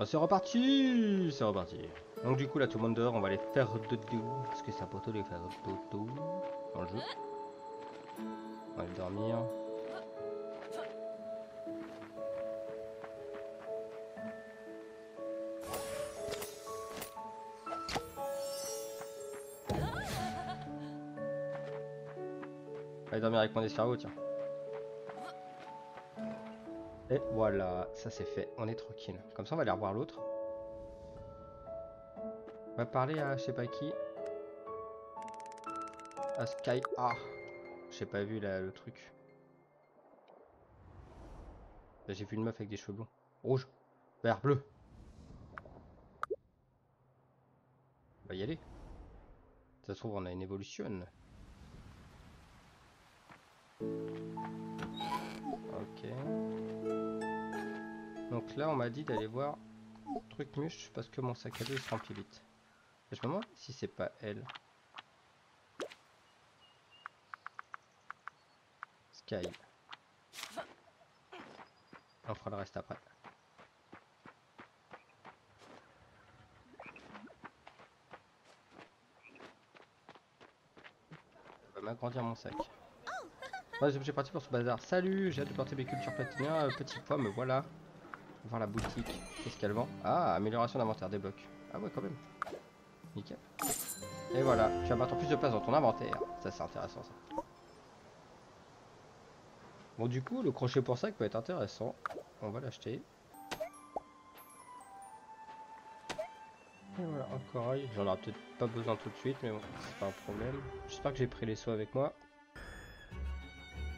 Ah, c'est reparti C'est reparti. Donc du coup là tout le monde dehors, on va aller faire dodo. Parce que c'est important de faire dodo dans le jeu? On va aller dormir. Allez dormir avec mon escargot, tiens. Et voilà, ça c'est fait, on est tranquille. Comme ça on va aller revoir l'autre. On va parler à je sais pas qui. À Sky Ah J'ai pas vu le truc. Là j'ai vu une meuf avec des cheveux blonds. Rouge, vert, bleu. On va y aller. Ça se trouve on a une évolution. Ok. Donc là, on m'a dit d'aller voir truc muche parce que mon sac à dos il se remplit vite. Je me demande si c'est pas elle. Sky. On fera le reste après. On va m'agrandir mon sac. Ouais, j'ai parti pour ce bazar. Salut, j'ai hâte de porter mes cultures platiniens. Euh, petit poids, me voilà. Voir la boutique. Qu'est-ce qu'elle vend Ah, amélioration d'inventaire des blocs. Ah ouais, quand même. Nickel. Et voilà, tu vas maintenant plus de place dans ton inventaire. Ça, c'est intéressant, ça. Bon, du coup, le crochet pour sac peut être intéressant. On va l'acheter. Et voilà, un corail. J'en aurai peut-être pas besoin tout de suite, mais bon, c'est pas un problème. J'espère que j'ai pris les sauts avec moi.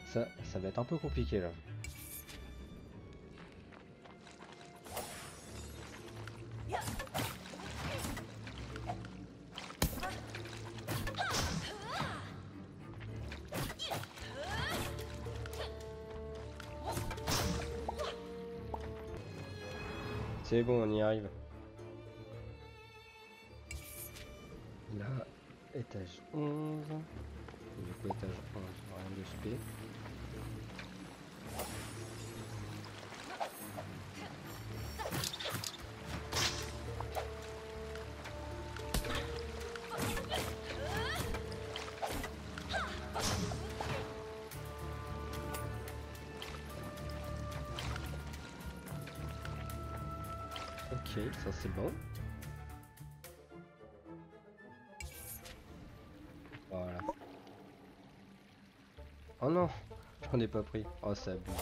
Ça, ça va être un peu compliqué là. Arrive. Là, étage 11. Du coup, étage 11, rien de spé. Ok, ça c'est bon. Voilà. Oh non, j'en ai pas pris. Oh, c'est abusé.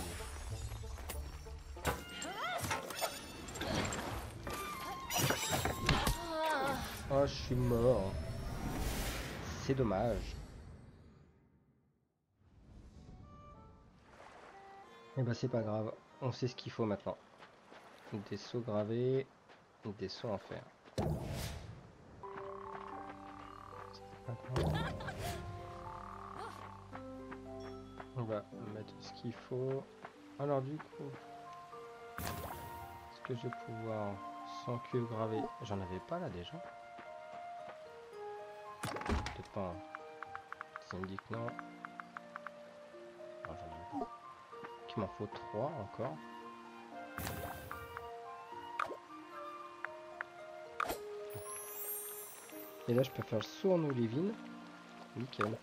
Oh, je suis mort. C'est dommage. Et bah c'est pas grave, on sait ce qu'il faut maintenant. Des sauts gravés, des sauts en fer. On va mettre ce qu'il faut. Alors du coup, est-ce que je vais pouvoir sans queue gravé J'en avais pas là déjà. Peut-être pas. Ça me dit que non. Ah, j'en ai pas. Qu'il m'en faut 3 encore. Et là, je peux faire le saut en olivine. Nickel.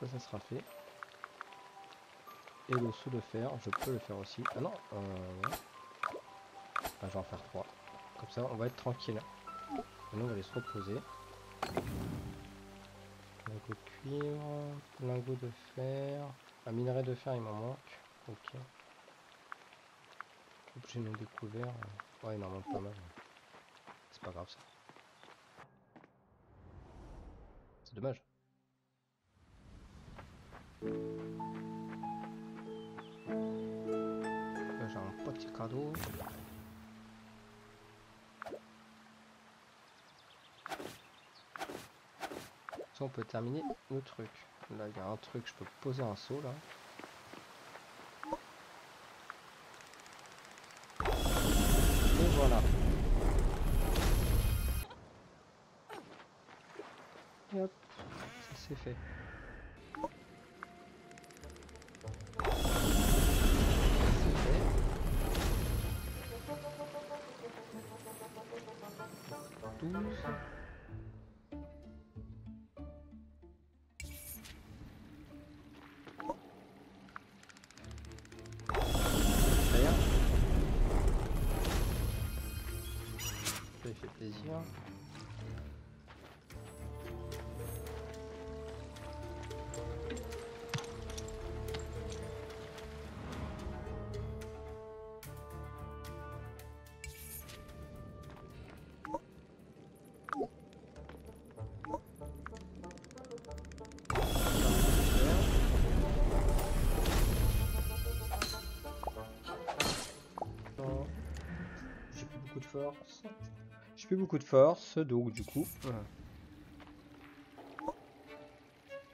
Ça, ça sera fait. Et le saut de fer, je peux le faire aussi. Ah non, euh. Ah, je vais en faire 3. Comme ça, on va être tranquille. Maintenant, on va aller se reposer. Lingot de cuivre, lingot de fer. Un minerai de fer, il m'en manque. Ok. Objet non découvert. Ouais, il en manque pas mal. Pas grave ça. C'est dommage. Là j'ai un petit cadeau. Ça on peut terminer le truc. Là il y a un truc, je peux poser un saut là. Et voilà. Et hop, c'est fait. Force. J'ai plus beaucoup de force, donc du coup.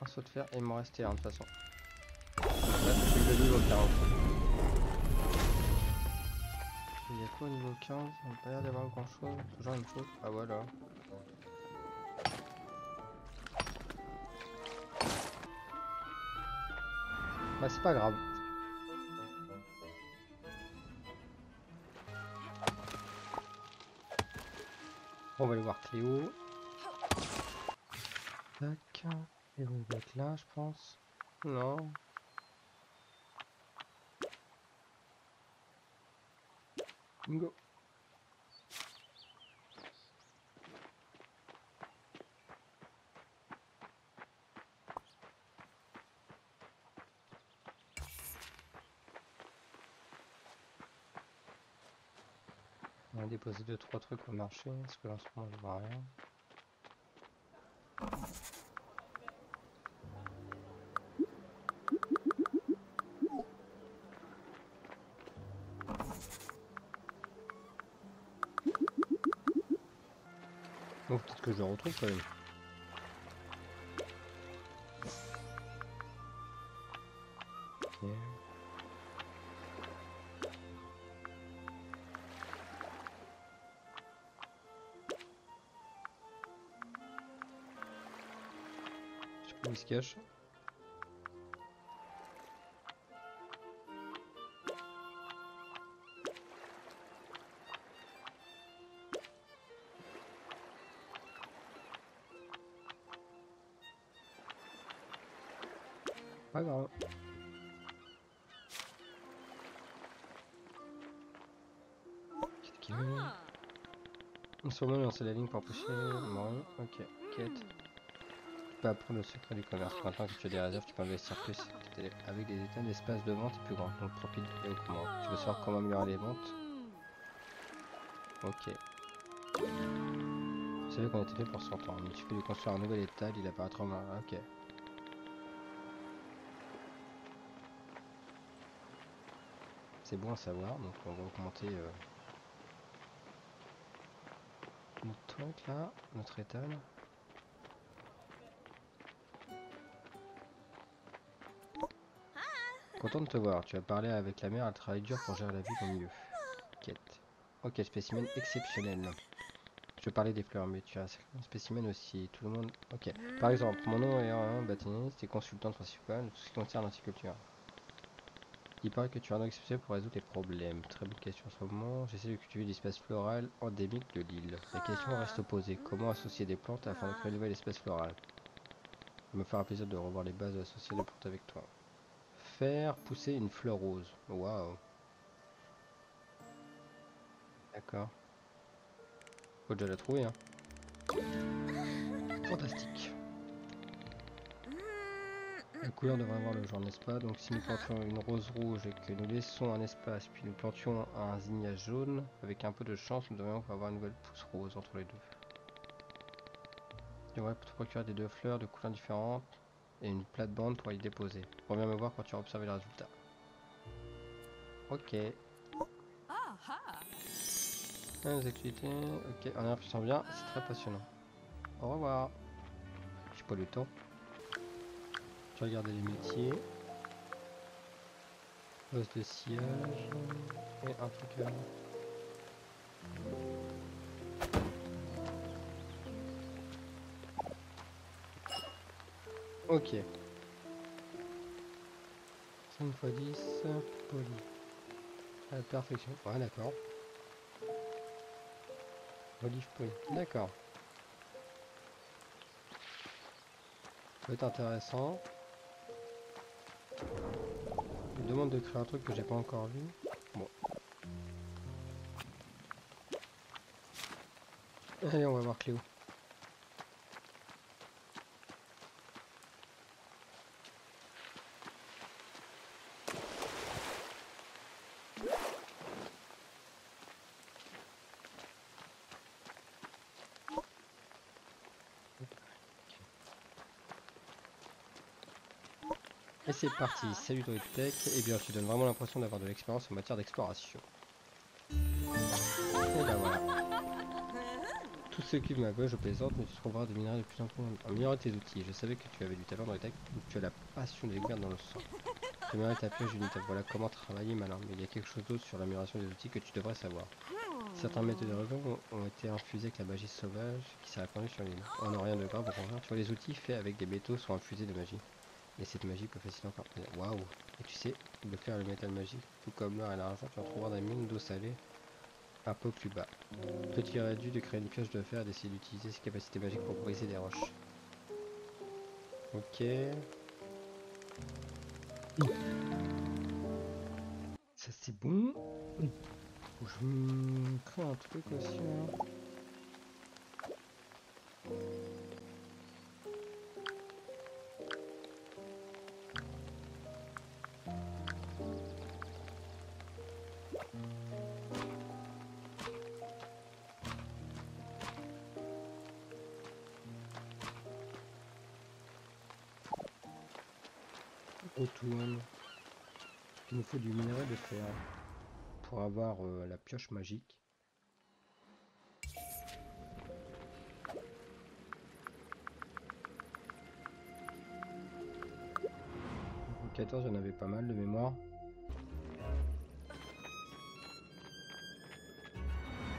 Un saut de fer et il m'en restait un de toute façon. Là, je suis le niveau 40. Il y a quoi au niveau 15 Il n'a pas l'air d'avoir grand chose. Toujours une chose. Ah voilà. Bah c'est pas grave. On va aller voir Cléo. Tac. Et on va être là, je pense. Non. Bingo. Déposer 2-3 trucs au marché, parce que là en ce moment je vois rien. Bon, peut-être que je le retrouve quand même. Où il se cache. Pas grave. Veut Une seconde, lancer la ligne pour pousser. Bon, ok, quête. Tu peux apprendre le secret du commerce. Maintenant que tu as des réserves, tu peux investir plus avec des états d'espace de vente plus grands. Donc profite et augmente. Tu veux savoir comment améliorer les ventes Ok. Vous savez qu'on était fait pour 100 ans, mais tu peux lui construire un nouvel étal, il apparaîtra en main. Ok. C'est bon à savoir, donc on va augmenter euh, notre truc là, notre étal. Content de te voir, tu as parlé avec la mère, elle travaille dur pour gérer la vie au milieu. Quête. Ok, spécimen exceptionnel. Je parlais des fleurs, mais tu as un spécimen aussi. Tout le monde. Ok. Par exemple, mon nom est un bâtiment, et consultant principal de tout ce qui concerne l'horticulture. Il paraît que tu as un exceptionnel pour résoudre les problèmes. Très bonne question en ce moment. J'essaie de cultiver l'espèce florale endémique de l'île. La question reste posée. Comment associer des plantes afin de créer une nouvelle espèce florale? Il me fera plaisir de revoir les bases associées des plantes avec toi. Pousser une fleur rose. Waouh. D'accord. Faut déjà la trouver, hein. Fantastique. La couleur devrait avoir le genre, n'est-ce pas? Donc si nous plantions une rose rouge et que nous laissons un espace, puis nous plantions un zinnia jaune, avec un peu de chance, nous devrions avoir une nouvelle pousse rose entre les deux. Tu devrais te procurer des deux fleurs de couleurs différentes et une plate-bande pour y déposer. Reviens me voir quand tu auras observé les résultats. Ok. Ah, les activités, ok, en réfléchissant bien, c'est très passionnant. Au revoir. J'ai pas le temps. Je vais regarder les métiers. Poste de sillage. Et un truc Ok. 5 x 10, poli. À la perfection. Ah d'accord. Olive poli. D'accord. peut être intéressant. Il demande de créer un truc que j'ai pas encore vu. Bon. Allez, on va voir Cléo. Et c'est parti, salut Tech, et bien tu donnes vraiment l'impression d'avoir de l'expérience en matière d'exploration. Et bah voilà. Tous ceux qui m'avouent, je plaisante, mais tu trouveras des minerais de plus en plus améliorer tes outils. Je savais que tu avais du talent dans les donc tu as la passion des découverte dans le sang. J'aimerais ta piège unitaire, voilà comment travailler malin, mais il y a quelque chose d'autre sur l'amélioration des outils que tu devrais savoir. Certains méthodes de revue ont été infusés avec la magie sauvage qui s'est répandue sur l'île. On n'a rien de grave, au contraire, tu vois, les outils faits avec des métaux sont infusés de magie. Et cette magie peut facilement partir. Waouh Et tu sais, de faire le métal magique, tout comme l'or et l'argent, tu en trouveras dans les mines d'eau salée un peu plus bas. Aurait dû de créer une pioche de fer et d'essayer d'utiliser ses capacités magiques pour briser des roches. Ok. Ça c'est bon. Que je me crée un truc aussi. Hein. Euh, la pioche magique. Niveau 14, j'en avais pas mal de mémoire.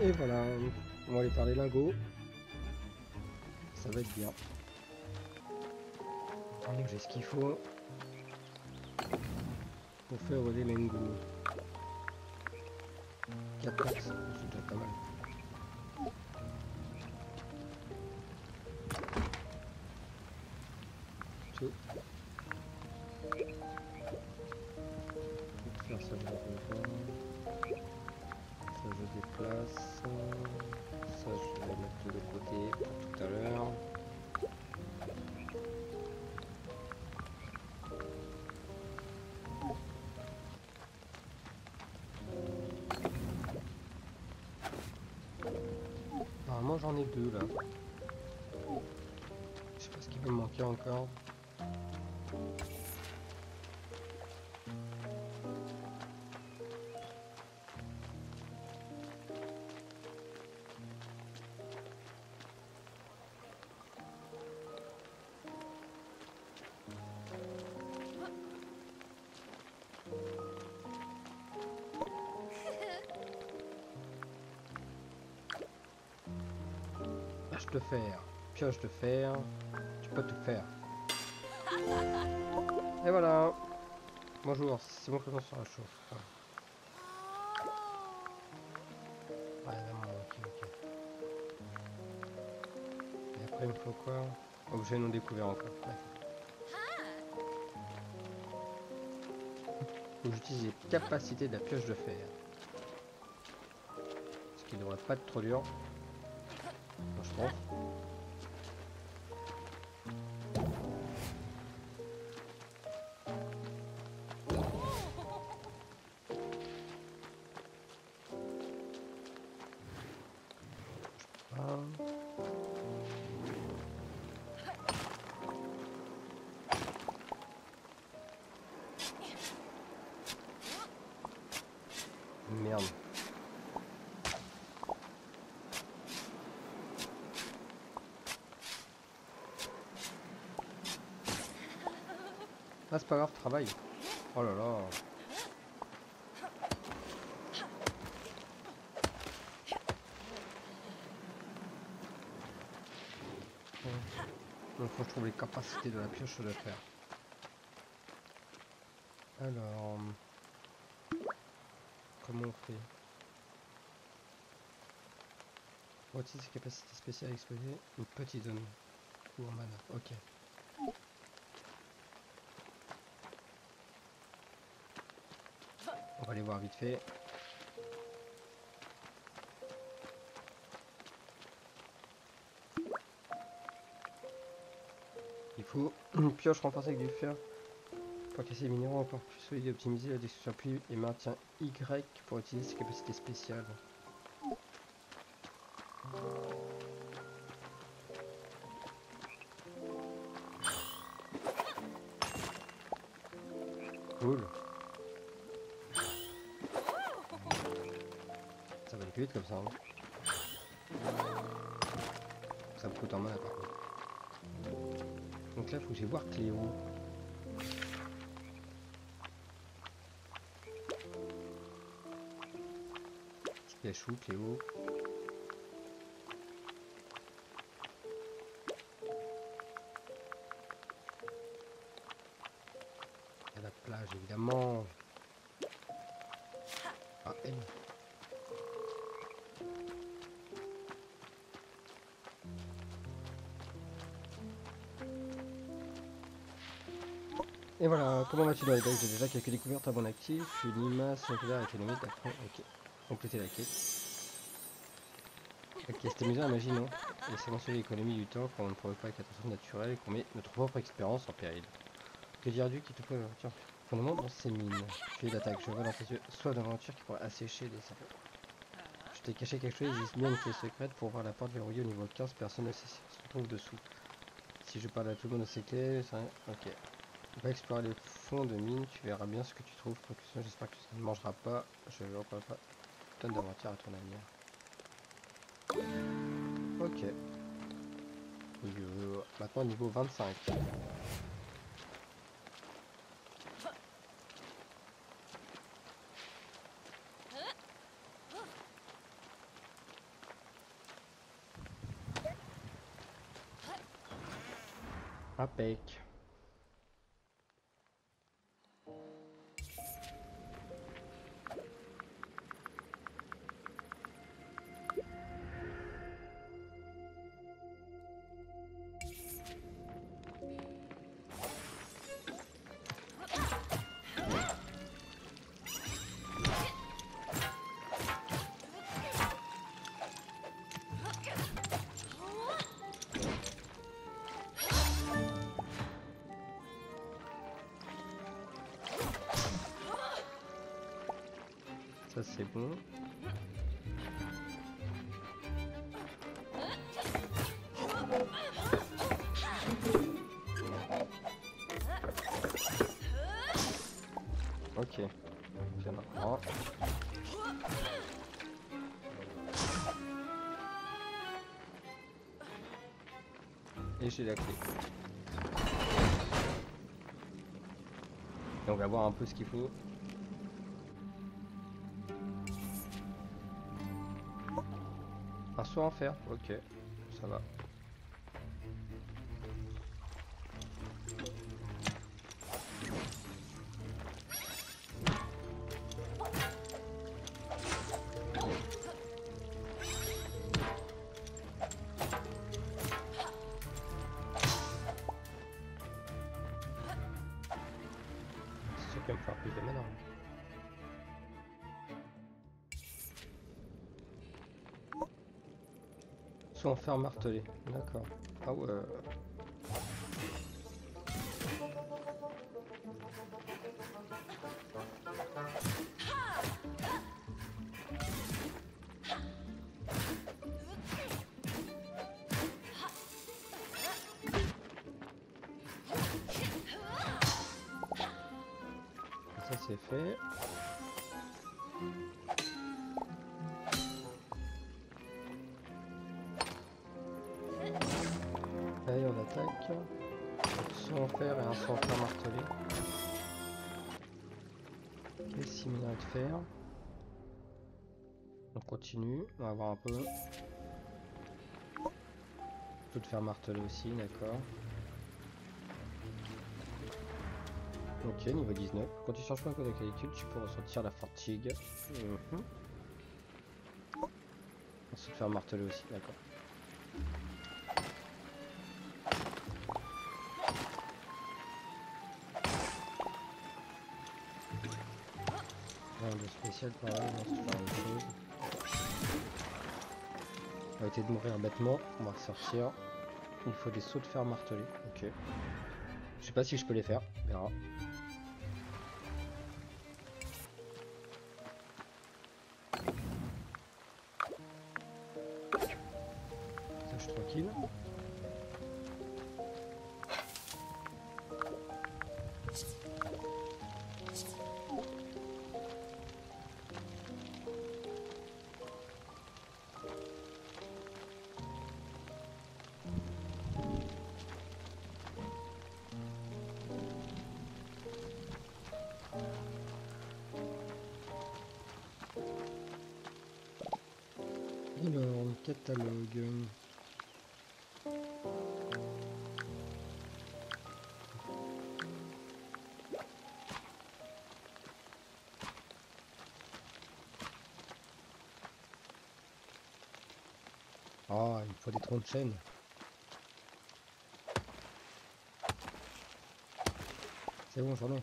Et voilà, on va aller faire les lingots. Ça va être bien. J'ai ce qu'il faut pour faire des lingots. 4 axes, c'est déjà J'en ai deux là. Je sais pas ce qui va me manquer encore. Pioche de fer, tu peux tout faire. Et voilà. Bonjour, c'est mon prénom sur la chauffe. Ok. Et après, il me faut quoi? Objet non découvert encore. J'utilise les capacités de la pioche de fer. Ce qui devrait pas être trop dur. Enfin, Ah c'est pas grave, travail. Oh là là. Donc faut que je trouve les capacités de la pioche de fer. Alors... Comment on fait? Utiliser ses capacités spéciales à exploser une petite zone. Ou en mana. Ok. On va aller voir vite fait. Il faut une pioche renforcée avec du fer pour casser les minéraux encore plus solides et optimiser la destruction plus et maintien Y pour utiliser ses capacités spéciales. Comme ça. hein. Ça me coûte en main par contre. Donc là, faut que j'aille voir Cléo. Cache où Cléo? Et voilà, comment vas-tu dans les decks J'ai déjà quelques découvertes à mon actif. Je suis limace nucléaire avec limite après. Ok, compléter la quête. Ok, c'est amusant, imaginons. Et c'est mentionné l'économie du temps quand on ne prouve pas les catastrophes naturelles et qu'on met notre propre expérience en péril. Que dire du qui te peut Tiens, fondement dans ces mines. Tu d'attaque, je vois dans tes yeux soit d'aventure qui pourrait assécher des sapins. Je t'ai caché quelque chose, il existe bien une clé secrète pour voir la porte verrouillée au niveau 15, personne ne sait si se trouve dessous. Si je parle à tout le monde de ces clés, ça... ok. Va explorer les fonds de mine, tu verras bien ce que tu trouves. J'espère que ça ne mangera pas. Je ne encore pas tonne d'aventure à ton avenir. Ok. Maintenant niveau 25. Ça c'est bon. Ok. Bien maintenant. Et j'ai la clé. On va voir un peu ce qu'il faut. Un saut en fer, ok, ça va. En fer martelé, d'accord. Ah ouais. Ça c'est fait. On. Soit en fer et un en fer martelé. Ok, 6 minerais de fer. On continue, on va voir un peu. Tout de fer martelé aussi, d'accord. Ok, niveau 19. Quand tu changes pas de qualité, tu peux ressentir la fatigue. Mhm. Ensuite faire marteler aussi, d'accord. Chose. On va éviter de mourir bêtement, on va ressortir. Il faut des sauts de fer martelés, ok. Je sais pas si je peux les faire, on verra. Ah, il faut des troncs de chêne. C'est bon, j'en ai.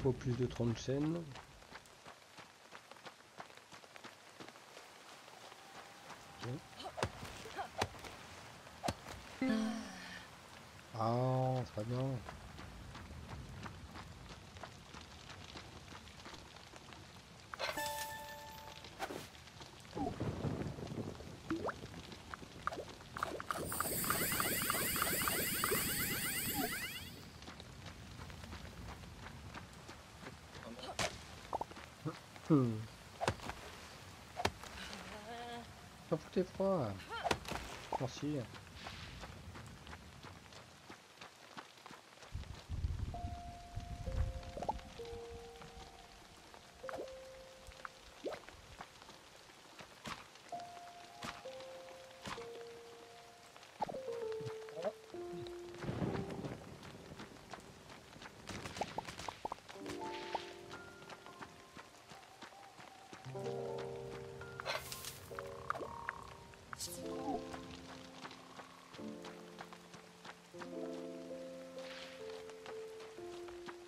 faut plus de troncs de chêne. Hmm. Pas foutez froid. Merci.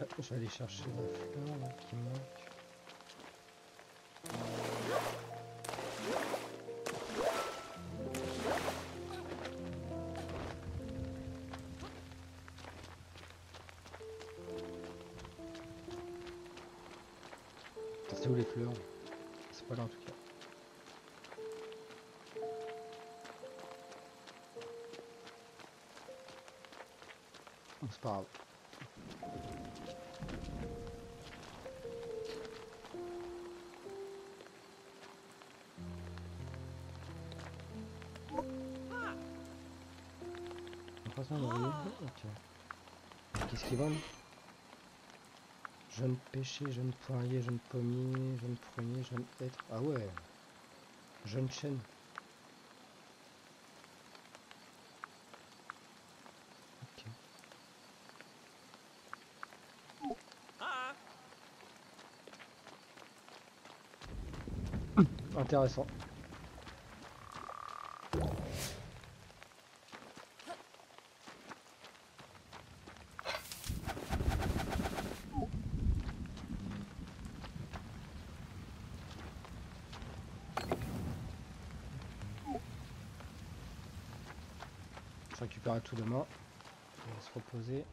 Ah, Je vais aller chercher la fleur qui manque. Ok. Qu'est-ce qu'ils vendent? Jeune pêcher, jeune poirier, jeune pommier, jeune prunier, jeune hêtre. Ah ouais Jeune chêne. Ok. Intéressant. Je récupère tout demain. On va se reposer.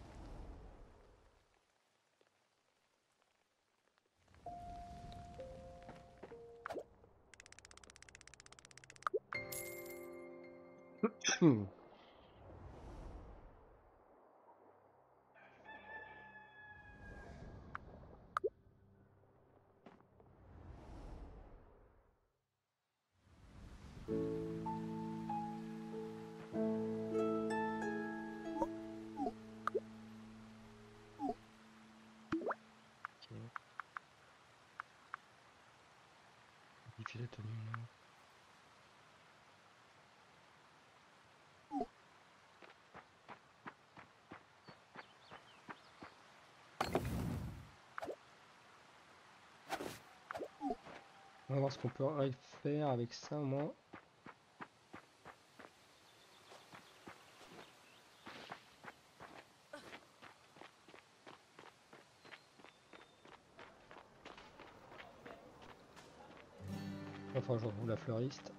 On va voir ce qu'on peut faire avec ça au moins. Enfin, je retrouve la fleuriste.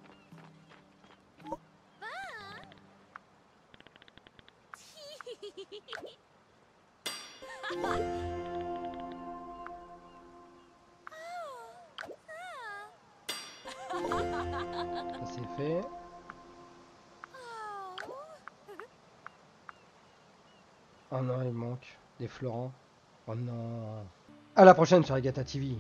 Florins. Oh non. À la prochaine sur Agatha TV.